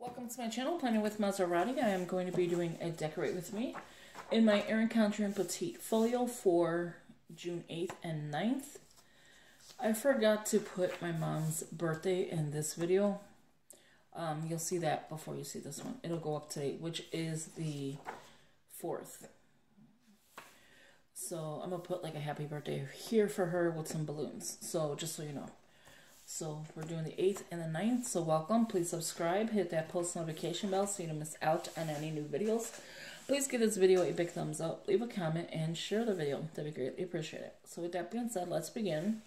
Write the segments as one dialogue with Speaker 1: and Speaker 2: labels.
Speaker 1: Welcome to my channel, Planning with Monserrate. I am going to be doing a Decorate With Me in my Erin Condren Petite Folio for June 8th and 9th. I forgot to put my mom's birthday in this video. Um, you'll see that before you see this one. It'll go up today, which is the 4th. So I'm going to put like a happy birthday here for her with some balloons. So just so you know. So we're doing the 8th and the 9th. So welcome. Please subscribe. Hit that post notification bell so you don't miss out on any new videos. Please give this video a big thumbs up. Leave a comment and share the video. That'd be greatly appreciated. So with that being said, let's begin.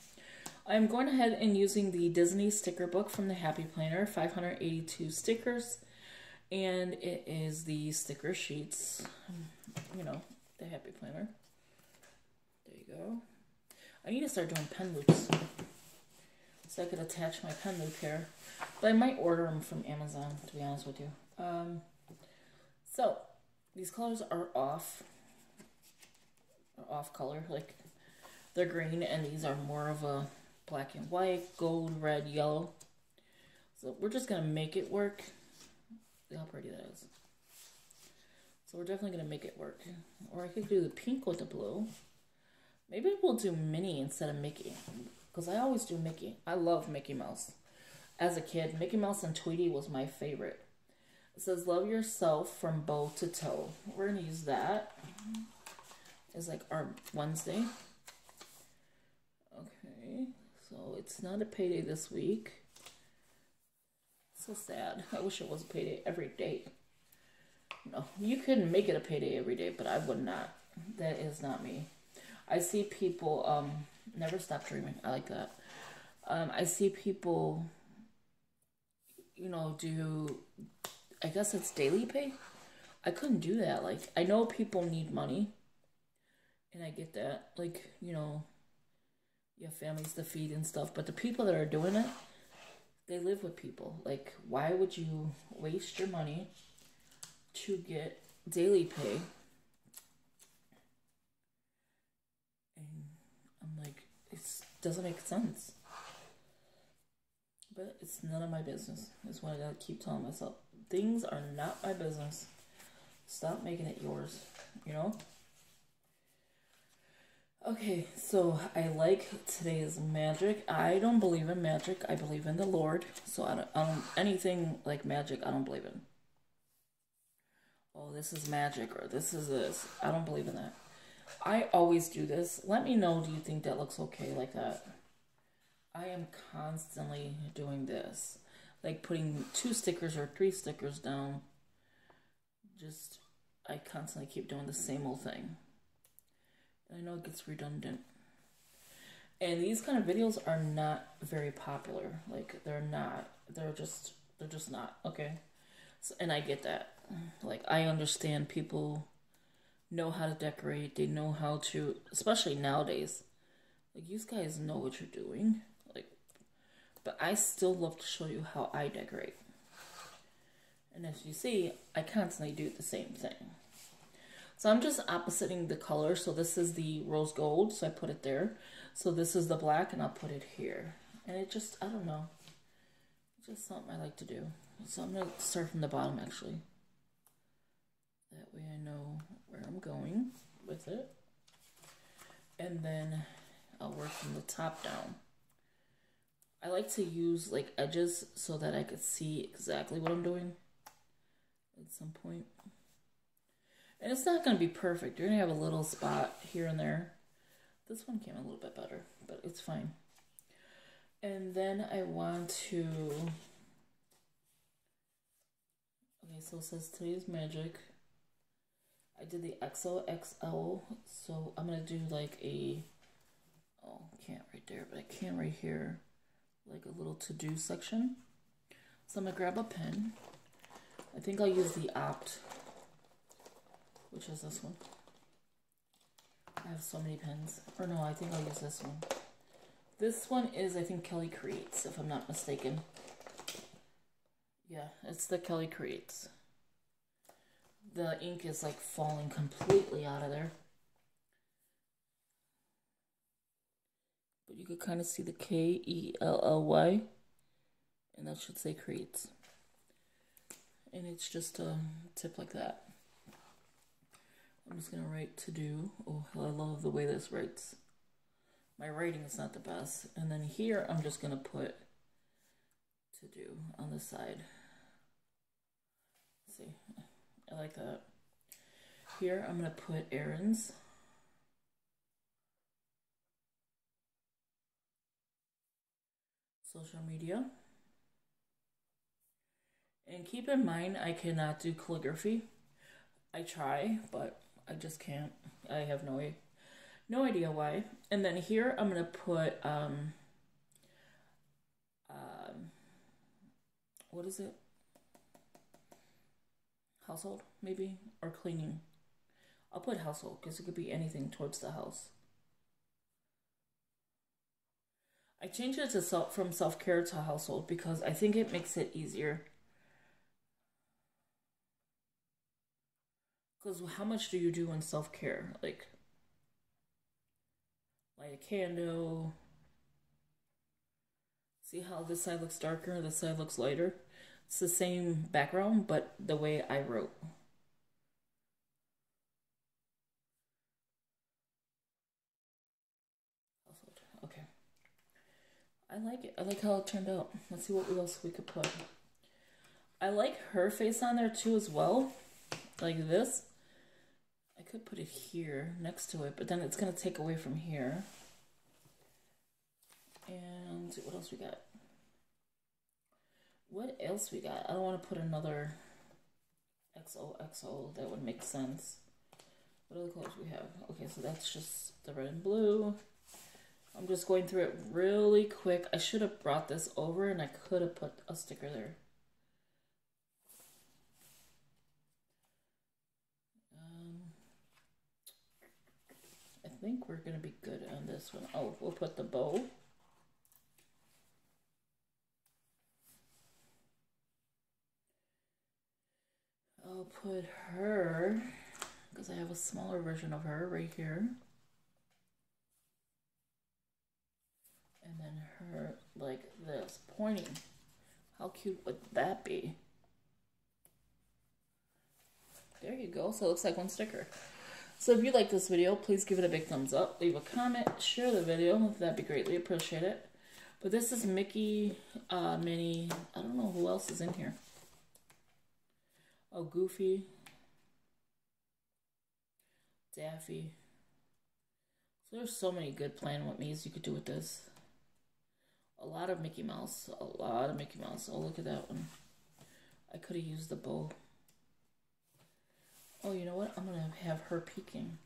Speaker 1: I'm going ahead and using the Disney sticker book from the Happy Planner. 582 stickers. And it is the sticker sheets. You know, the Happy Planner. There you go. I need to start doing pen loops so I could attach my pen loop here. But I might order them from Amazon, to be honest with you. Um, so, these colors are off. Off color, like they're green, and these are more of a black and white, gold, red, yellow. So we're just gonna make it work. See how pretty that is. So we're definitely gonna make it work. Or I could do the pink with the blue. Maybe we'll do Minnie instead of Mickey because I always do Mickey. I love Mickey Mouse. As a kid, Mickey Mouse and Tweety was my favorite. It says, love yourself from bow to toe. We're going to use that. It's like our Wednesday. Okay, so it's not a payday this week. So sad. I wish it was a payday every day. No, you couldn't make it a payday every day, but I would not. That is not me. I see people, um, never stop dreaming. I like that. Um, I see people, you know, do, I guess it's daily pay. I couldn't do that. Like, I know people need money, and I get that. Like, you know, you have families to feed and stuff, but the people that are doing it, they live with people. Like, why would you waste your money to get daily pay? Doesn't make sense. But it's none of my business. Is what I gotta keep telling myself. Things are not my business. Stop making it yours. You know? Okay, so I like today's magic. I don't believe in magic. I believe in the Lord. So I don't, I don't anything like magic. I don't believe in. Oh, this is magic or this is this. I don't believe in that. I always do this. Let me know, do you think that looks okay like that? I am constantly doing this. Like putting two stickers or three stickers down. Just, I constantly keep doing the same old thing. I know it gets redundant. And these kind of videos are not very popular. Like, they're not. They're just, they're just not. Okay? So, and I get that. Like, I understand people know how to decorate. They know how to, especially nowadays. Like, you guys know what you're doing. Like, but I still love to show you how I decorate. And as you see, I constantly do the same thing. So I'm just oppositing the color. So this is the rose gold, so I put it there. So this is the black, and I'll put it here. And it just, I don't know. It's just something I like to do. So I'm going to start from the bottom, actually. That way I know where I'm going with it. And then I'll work from the top down. I like to use like edges so that I could see exactly what I'm doing at some point. And it's not going to be perfect. You're going to have a little spot here and there. This one came a little bit better, but it's fine. And then I want to... Okay, so it says today's magic. I did the XOXO, so I'm to do like a, oh, can't right there, but I can right here, like a little to-do section. So I'm to grab a pen. I think I'll use the Opt, which is this one. I have so many pens. Or no, I think I'll use this one. This one is, I think, Kelly Creates, if I'm not mistaken. Yeah, it's the Kelly Creates the ink is like falling completely out of there. But you could kind of see the K-E-L-L-Y. And that should say creates. And it's just a tip like that. I'm just gonna write to do. Oh, I love the way this writes. My writing is not the best. And then here, I'm just gonna put to do on the side. Let's see, I like that. Here, I'm gonna put errands. Social media. And keep in mind, I cannot do calligraphy. I try, but I just can't. I have no no idea why. And then here I'm gonna put um, um what is it? Household maybe or cleaning. I'll put household because it could be anything towards the house. I changed it to self from self care to household because I think it makes it easier Because how much do you do in self care? Like, light a candle. See how this side looks darker, this side looks lighter? It's the same background, but the way I wrote. Okay. I like it. I like how it turned out. Let's see what else we could put. I like her face on there too as well. Like this. I could put it here next to it, but then it's going to take away from here. And what else we got? What else we got? I don't want to put another XOXO. That would make sense. What other colors we have? Okay, so that's just the red and blue. I'm just going through it really quick. I should have brought this over and I could have put a sticker there. Um, I think we're going to be good on this one. Oh, we'll put the bow. Put her, because I have a smaller version of her right here. And then her like this, pointing. How cute would that be? There you go. So it looks like one sticker. So if you like this video, please give it a big thumbs up, leave a comment, share the video, that'd be greatly appreciated. But this is Mickey, uh, Minnie, I don't know who else is in here. Oh, Goofy, Daffy. So there's so many good plan what me's you could do with this. A lot of Mickey Mouse, a lot of Mickey Mouse. Oh, look at that one. I could have used the bow. Oh, you know what? I'm going to have her peeking.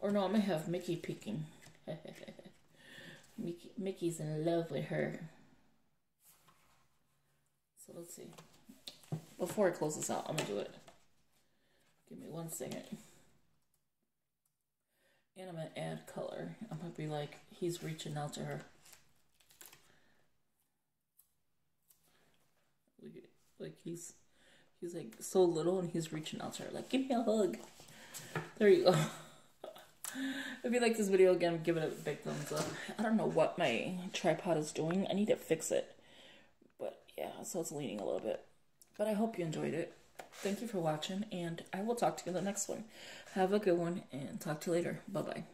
Speaker 1: Or no, I'm going to have Mickey peeking. Mickey, Mickey's in love with her. So let's see. Before I close this out, I'm to do it. Give me one second. And I'm to add color. I'm to be like, he's reaching out to her. Like he's He's like so little and he's reaching out to her, like, give me a hug. There you go. if you like this video, again, give it a big thumbs up. I don't know what my tripod is doing. I need to fix it. But yeah, so it's leaning a little bit. But I hope you enjoyed it. Thank you for watching, and I will talk to you in the next one. Have a good one, and talk to you later. Bye-bye.